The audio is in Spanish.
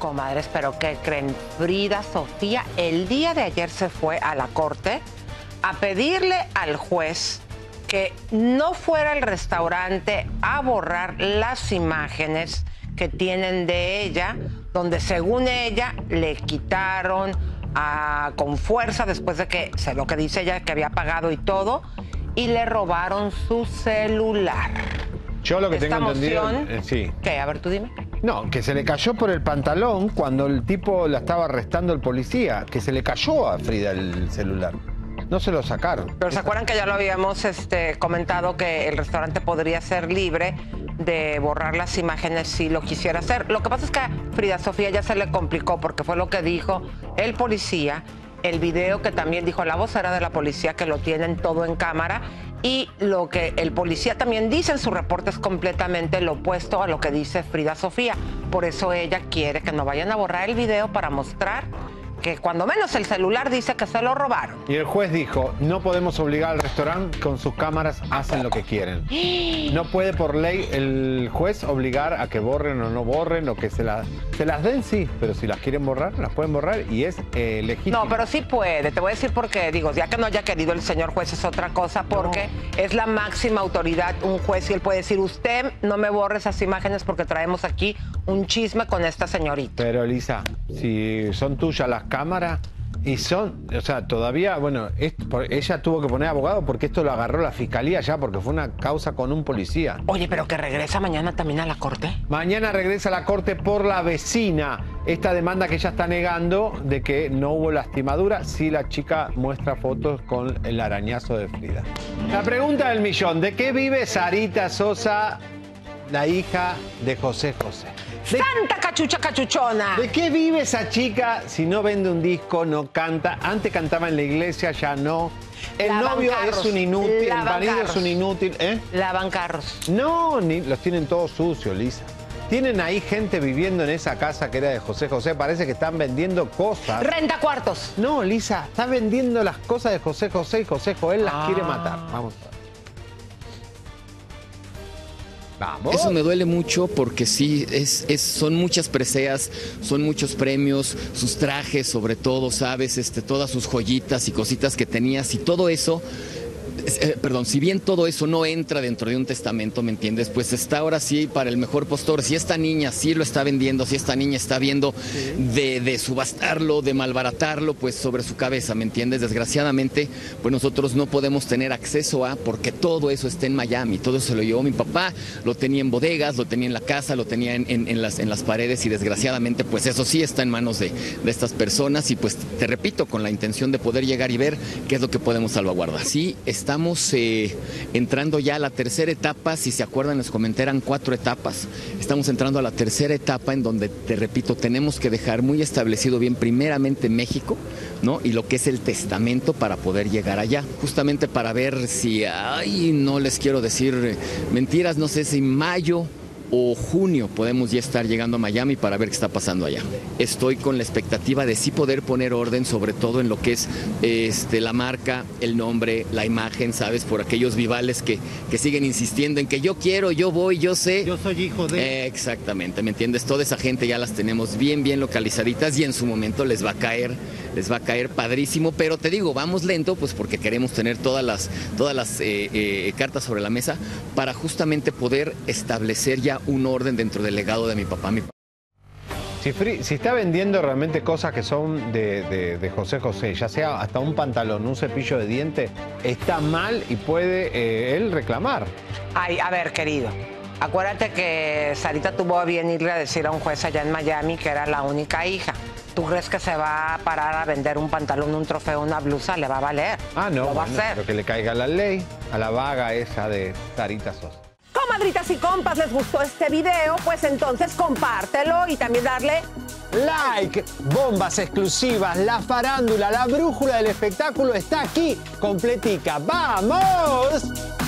Comadres, pero ¿qué creen? Frida Sofía el día de ayer se fue a la corte a pedirle al juez que no fuera al restaurante a borrar las imágenes que tienen de ella, donde según ella le quitaron ah, con fuerza después de que, sé lo que dice ella, que había pagado y todo, y le robaron su celular. Yo lo que Esta tengo entendido. eh, sí. ¿Qué? A ver, tú dime. No, que se le cayó por el pantalón cuando el tipo la estaba arrestando el policía. Que se le cayó a Frida el celular. No se lo sacaron. Pero se acuerdan que ya lo habíamos este, comentado que el restaurante podría ser libre de borrar las imágenes si lo quisiera hacer. Lo que pasa es que a Frida Sofía ya se le complicó porque fue lo que dijo el policía, el video que también dijo la vocera de la policía que lo tienen todo en cámara y lo que el policía también dice en su reporte es completamente lo opuesto a lo que dice Frida Sofía. Por eso ella quiere que no vayan a borrar el video para mostrar que cuando menos el celular dice que se lo robaron. Y el juez dijo, no podemos obligar al restaurante, con sus cámaras hacen lo que quieren. No puede por ley el juez obligar a que borren o no borren o que se, la- se las den, sí, pero si las quieren borrar, las pueden borrar y es eh, legítimo. No, pero sí puede. Te voy a decir por qué. Digo, ya que no haya querido el señor juez es otra cosa, porque es la máxima autoridad un juez y él puede decir, usted no me borre esas imágenes porque traemos aquí un chisme con esta señorita. Pero Elisa, si son tuyas las cámaras y son, o sea, todavía, bueno, por- ella tuvo que poner abogado porque esto lo agarró la fiscalía ya porque fue una causa con un policía. Oye, pero que regresa mañana también a la corte. Mañana regresa a la corte por la vecina. Esta demanda que ella está negando de que no hubo lastimadura, si la chica muestra fotos con el arañazo de Frida. La pregunta del millón, ¿de qué vive Sarita Sosa, la hija de José José? ¿De, ¡Santa cachucha cachuchona! de qué vive esa chica si no vende un disco, no canta? Antes cantaba en la iglesia, ya no. El Lavan novio carros, es un inútil, el marido es un inútil, ¿eh? Lavan carros. No, ni, los tienen todos sucios, Lisa. Tienen ahí gente viviendo en esa casa que era de José José. Parece que están vendiendo cosas. Renta cuartos. No, Lisa, está vendiendo las cosas de José José y José Joel las Ah. quiere matar. Vamos. a ver. Eso me duele mucho porque sí, es, es- son muchas preseas, son muchos premios, sus trajes sobre todo, ¿sabes? Este, todas sus joyitas y cositas que tenías y todo eso. Eh, perdón, si bien todo eso no entra dentro de un testamento, ¿me entiendes? Pues está ahora sí para el mejor postor. Si esta niña sí lo está vendiendo, si esta niña está viendo de, subastarlo, de malbaratarlo, pues sobre su cabeza, ¿me entiendes? Desgraciadamente, pues nosotros no podemos tener acceso a, porque todo eso está en Miami, todo eso lo llevó mi papá, lo tenía en bodegas, lo tenía en la casa, lo tenía en, en- las, en las paredes y desgraciadamente, pues eso sí está en manos de, de estas personas y pues te repito, con la intención de poder llegar y ver qué es lo que podemos salvaguardar. Sí, estamos eh, entrando ya a la tercera etapa, si se acuerdan les comenté eran cuatro etapas, estamos entrando a la tercera etapa en donde, te repito, tenemos que dejar muy establecido bien primeramente México, ¿no? Y lo que es el testamento para poder llegar allá, justamente para ver si, ay, no les quiero decir mentiras, no sé si mayo o junio podemos ya estar llegando a Miami para ver qué está pasando allá. Estoy con la expectativa de sí poder poner orden, sobre todo en lo que es este, la marca, el nombre, la imagen, ¿sabes? Por aquellos vivales que, que siguen insistiendo en que yo quiero, yo voy, yo sé. Yo soy hijo de... Eh, Exactamente, ¿me entiendes? Toda esa gente ya las tenemos bien, bien localizaditas y en su momento les va a caer, les va a caer padrísimo, pero te digo, vamos lento, pues porque queremos tener todas las, todas las eh, eh, cartas sobre la mesa para justamente poder establecer ya un orden dentro del legado de mi papá. Mi papá. Si, está vendiendo realmente cosas que son de, de- de José José, ya sea hasta un pantalón, un cepillo de dientes, está mal y puede eh, él reclamar. Ay, a ver, querido. Acuérdate que Sarita tuvo a bien irle a decir a un juez allá en Miami que era la única hija. ¿Tú crees que se va a parar a vender un pantalón, un trofeo, una blusa? Le va a valer. Ah, no, Lo va a hacer. pero que le caiga la ley a la vaga esa de Sarita Sosa. Comadritas y compas, ¿les gustó este video? Pues entonces compártelo y también darle Like, bombas exclusivas, la farándula, la brújula del espectáculo está aquí, completica. ¡Vamos!